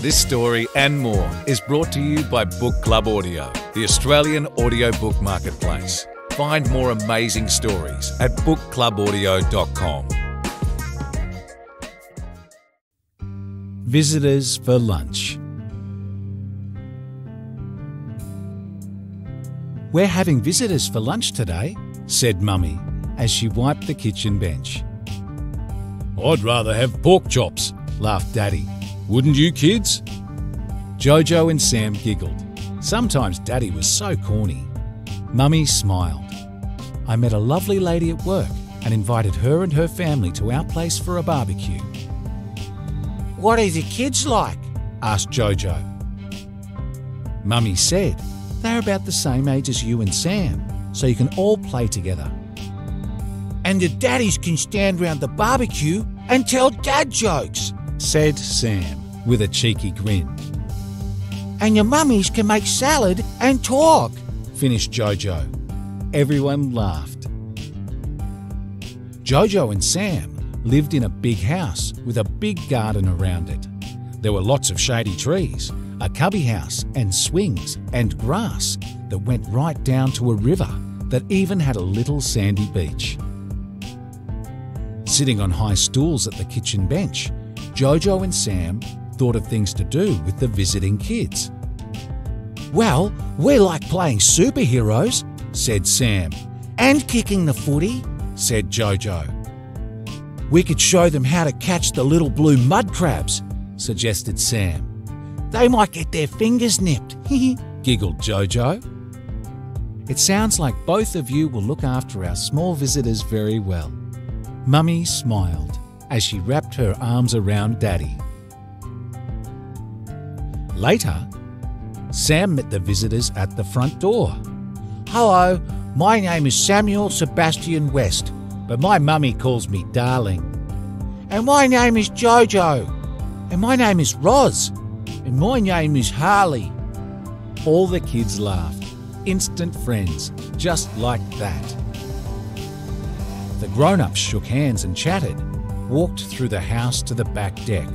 This story and more is brought to you by Book Club Audio, the Australian audiobook marketplace. Find more amazing stories at bookclubaudio.com. Visitors for lunch. We're having visitors for lunch today, said Mummy as she wiped the kitchen bench. I'd rather have pork chops, laughed Daddy. Wouldn't you, kids? Jojo and Sam giggled. Sometimes Daddy was so corny. Mummy smiled. I met a lovely lady at work and invited her and her family to our place for a barbecue. What are the kids like? asked Jojo. Mummy said they're about the same age as you and Sam, so you can all play together. And the daddies can stand round the barbecue and tell dad jokes, said Sam with a cheeky grin. And your mummies can make salad and talk, finished Jojo. Everyone laughed. Jojo and Sam lived in a big house with a big garden around it. There were lots of shady trees, a cubby house, and swings and grass that went right down to a river that even had a little sandy beach. Sitting on high stools at the kitchen bench, Jojo and Sam thought of things to do with the visiting kids. Well, we like playing superheroes, said Sam. And kicking the footy, said Jojo. We could show them how to catch the little blue mud crabs, suggested Sam. They might get their fingers nipped, giggled Jojo. It sounds like both of you will look after our small visitors very well. Mummy smiled as she wrapped her arms around Daddy. Later, Sam met the visitors at the front door. Hello, my name is Samuel Sebastian West, but my mummy calls me Darling. And my name is Jojo. And my name is Roz. And my name is Harley. All the kids laughed. Instant friends, just like that. The grown ups shook hands and chatted, walked through the house to the back deck.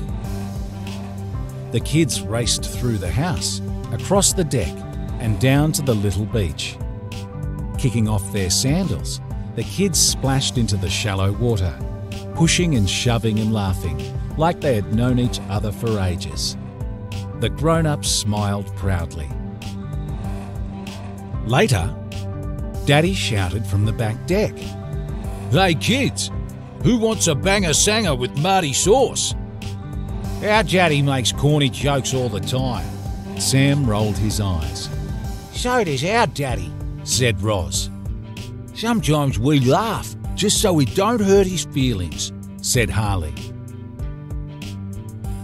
The kids raced through the house, across the deck, and down to the little beach. Kicking off their sandals, the kids splashed into the shallow water, pushing and shoving and laughing like they had known each other for ages. The grown ups smiled proudly. Later, Daddy shouted from the back deck. Hey kids, who wants a banger sanger with Marty sauce? Our daddy makes corny jokes all the time. Sam rolled his eyes. So does our daddy, said Roz. Sometimes we laugh just so we don't hurt his feelings, said Harley.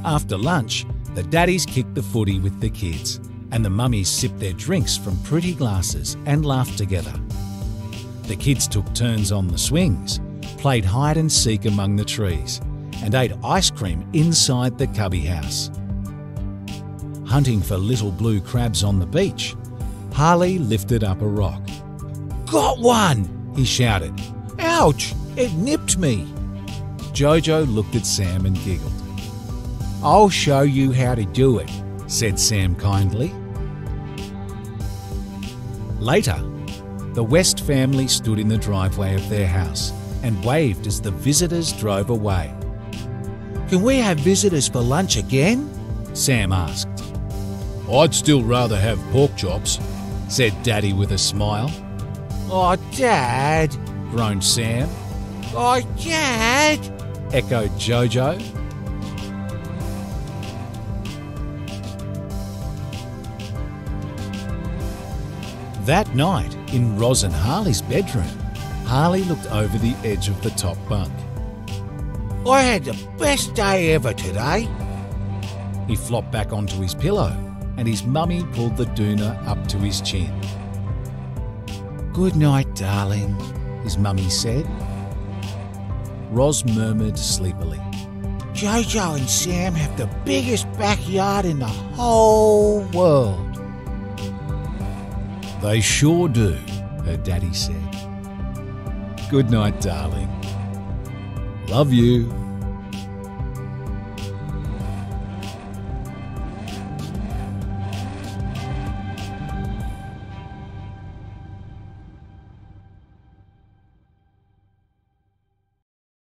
After lunch, the daddies kicked the footy with the kids, and the mummies sipped their drinks from pretty glasses and laughed together. The kids took turns on the swings, played hide and seek among the trees, and ate ice cream inside the cubby house. Hunting for little blue crabs on the beach, Harley lifted up a rock. Got one! he shouted. Ouch! It nipped me! Jojo looked at Sam and giggled. I'll show you how to do it, said Sam kindly. Later, the West family stood in the driveway of their house and waved as the visitors drove away. Can we have visitors for lunch again? Sam asked. I'd still rather have pork chops, said Daddy with a smile. Oh, Dad, groaned Sam. Oh, Dad, echoed Jojo. That night, in Roz and Harley's bedroom, Harley looked over the edge of the top bunk. I had the best day ever today. He flopped back onto his pillow, and his mummy pulled the doona up to his chin. Good night, darling, his mummy said. Roz murmured sleepily. Jojo and Sam have the biggest backyard in the whole world. They sure do, her daddy said. Good night, darling. Love you.